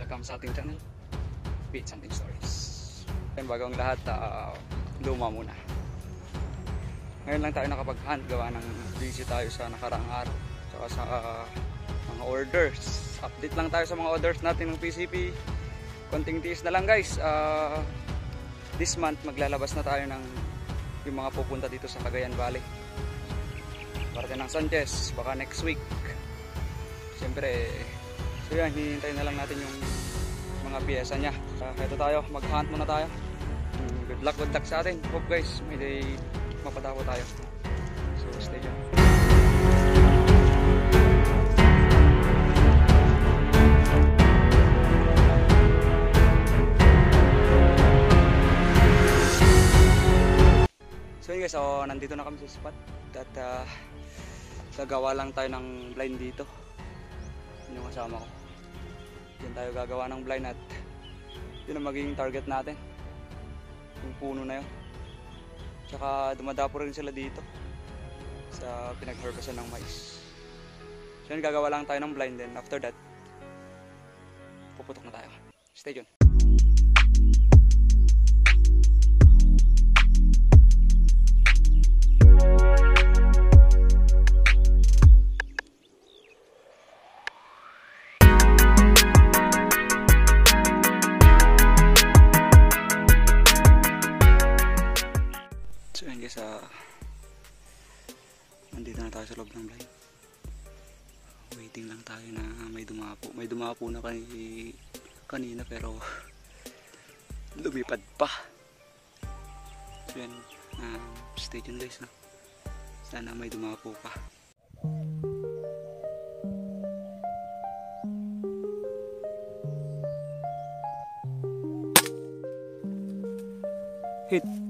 welcome sa ating channel, Beat Something Stories. Yan bago ang lahat, uh, luma muna. Ngayon lang tayo nakapag-hunt, gawa ng busy tayo sa nakaraang araw. Tsaka sa uh, mga orders. Update lang tayo sa mga orders natin ng PCP. Konting tiis na lang guys. Uh, this month maglalabas na tayo ng yung mga pupunta dito sa Cagayan Valley. Parte ng Sanchez, baka next week. Siyempre, so yan, hinihintay na lang natin yung mga piyesa niya. Uh, ito tayo, mag-hunt muna tayo. Mm, Good luck, good luck sa atin. Hope guys, may day mapadapo tayo. So stay tuned. So yun guys, so, nandito na kami sa spot at uh, gagawa lang tayo ng blind dito. Yun yung kasama ko. Diyan tayo gagawa ng blind at yun ang magiging target natin. Yung puno na yun. Tsaka dumadapo rin sila dito sa pinag-harvestan ng mais. So yun, gagawa lang tayo ng blind then after that, puputok na tayo. Stay tuned. Nandito na tayo sa loob ng blind. Waiting lang tayo na may dumapo. May dumapo na kani, kanina pero lumipad pa. So yun, ah, stay tuned guys. No? Sana may dumapo pa. Hit.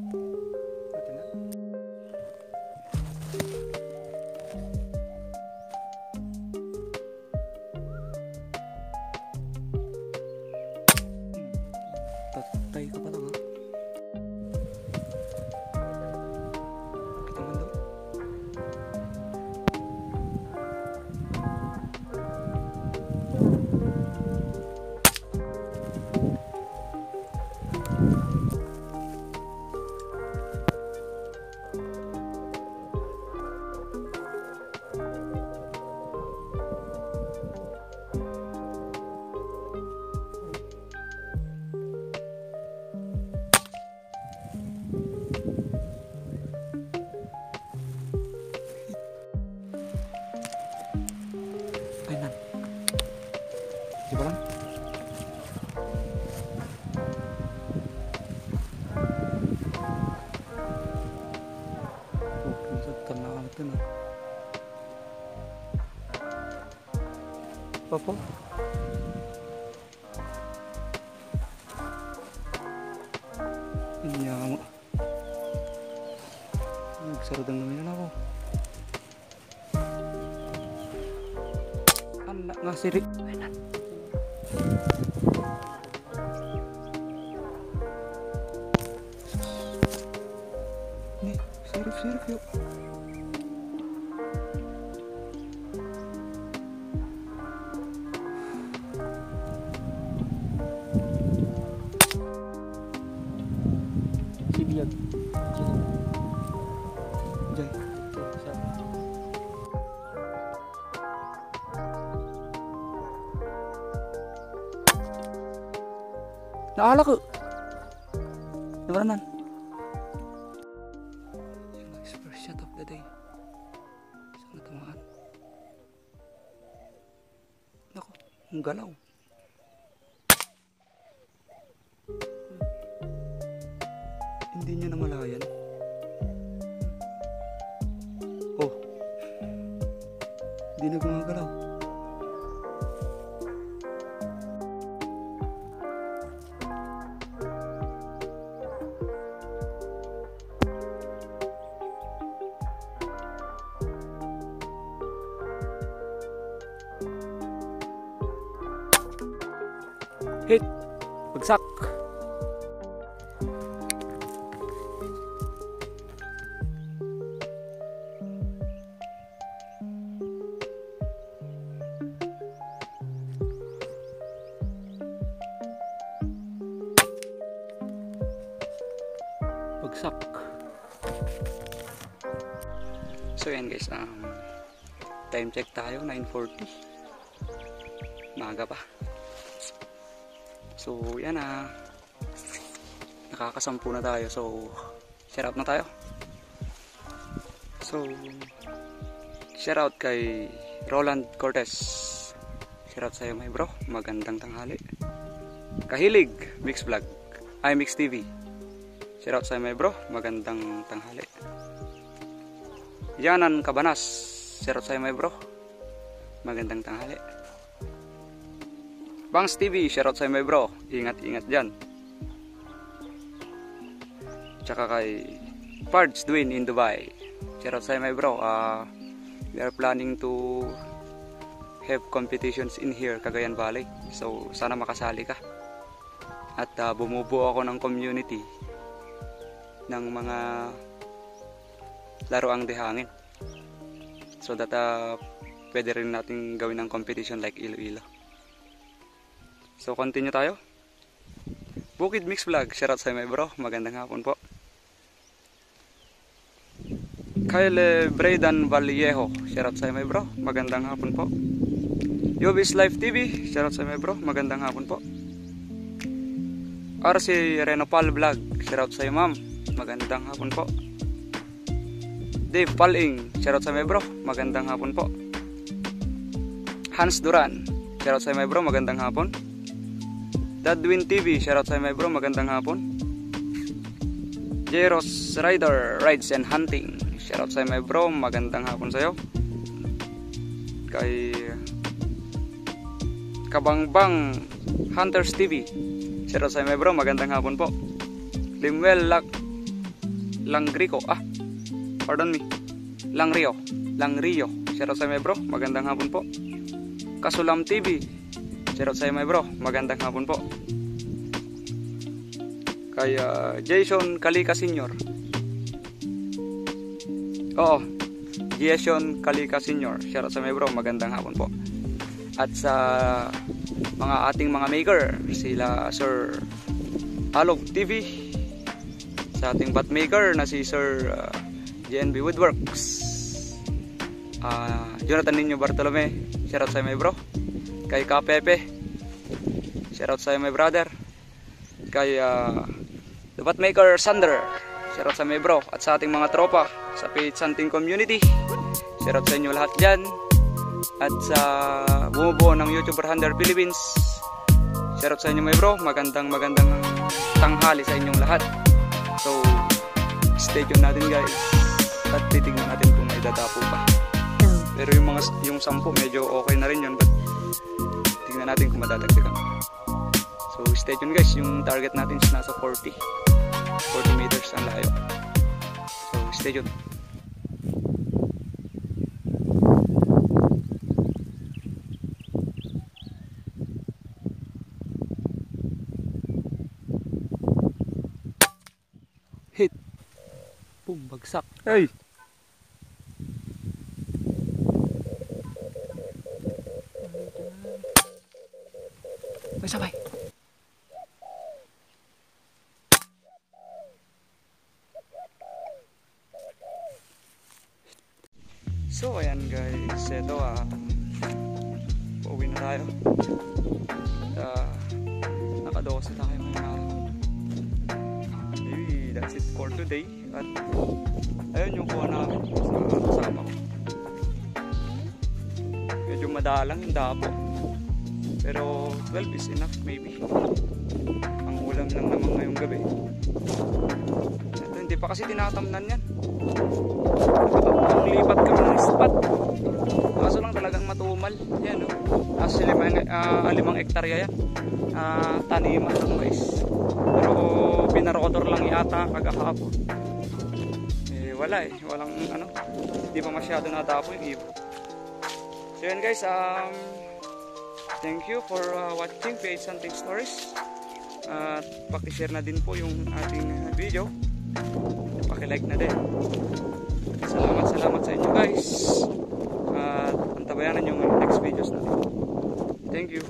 Papo? Hindi mo. Nagsarudang naman yan ako. Anak nga siri. nih sirup yuk si dia Jai. Naalak ko. Nako, ang galaw. Hindi niya namalayan. Hit! Bagsak! Bagsak! So yan guys, um, time check tayo, 9.40 Maaga pa So yan ah, nakakasampu na tayo. So, shout out na tayo. So, shout out kay Roland Cortez. Shout out sa'yo my bro, magandang tanghali. Kahilig, Mix Vlog, ay Mix TV. Shout out sa'yo my bro, magandang tanghali. Yanan Cabanas. Shout out sa'yo my bro. Magandang tanghali. Bangs TV. Shout out sa'yo my bro. Ingat-ingat dyan. Tsaka kay Pards Dwin in Dubai. Shout out sa'yo my bro. Uh, we are planning to have competitions in here, Cagayan Valley. So, sana makasali ka. At uh, bumubuo ako ng community ng mga laruang dehangin. So that uh, pwede rin natin gawin ng competition like Iloilo. So continue tayo. Bukid Mix Vlog, shoutout sa my bro. Magandang hapon po. Kyle Braydan Vallejo, shoutout sa my bro. Magandang hapon po. Yobis Live TV, shoutout sa my bro. Magandang hapon po. RC Renopal Vlog, shoutout sa ma'am. Magandang hapon po. Dave Paling, shoutout sa my bro, magandang hapon po. Hans Duran, shoutout sa my bro, magandang hapon. Dadwin TV, shoutout sa my bro, magandang hapon. Jeros Rider, Rides and Hunting, shoutout sa my bro, magandang hapon sa'yo. Kay Kabangbang Hunters TV, shoutout sa my bro, magandang hapon po. Limwell Lak Langrico, ah, pardon me, Langrio, Langrio, shoutout sa my bro, magandang hapon po. Kasulam TV, shoutout sa my bro, magandang hapon po. Kay uh, Jason Kalika Senior. Oo, Jason Kalika Senior, shoutout sa my bro, magandang hapon po. At sa mga ating mga maker, sila Sir Alog TV, sa ating bat maker na si Sir uh, JNB Woodworks uh, Jonathan Ninyo Bartolome shoutout sa my bro kay Kapepe shoutout sa my brother. Kay uh, the bat maker Sander shoutout sa my bro at sa ating mga tropa sa Page Hunting Community. Shoutout sa inyo lahat dyan. At sa bumubuo ng YouTuber Hunter Philippines. Shoutout sa inyo my bro. Magandang magandang tanghali sa inyong lahat. So, stay tuned natin guys. At titignan natin kung may dadapo pa. Pero yung mga yung sampu medyo okay na rin yun. But tingnan natin kung madadagdagan. So, stay tuned guys. Yung target natin is nasa 40. 40 meters ang layo. So, stay tuned. hit. Boom, bagsak. Ay! So, ayan guys. Ito ah. Pauwi na tayo. Uh, Naka-12 tayo ngayong araw maybe that's it for today at ayun yung kuha namin sa kasama ko medyo madalang yung dapo pero 12 is enough maybe ang ulam lang naman ngayong gabi hindi pa kasi tinatamnan yan. Lipat kami ng spot. Kaso lang talagang matumal. Yan o kasi limang, uh, limang hektarya yan. Uh, taniman ng mais pero pinarotor lang yata kagahapon. Eh wala eh. Walang ano hindi pa masyado natapo yung ibon so yun guys um thank you for uh, watching PH Hunting Stories. At pakishare na din po yung ating video pakilike na din. Salamat salamat sa inyo guys. At antabayanan nyo ng next videos natin. Thank you.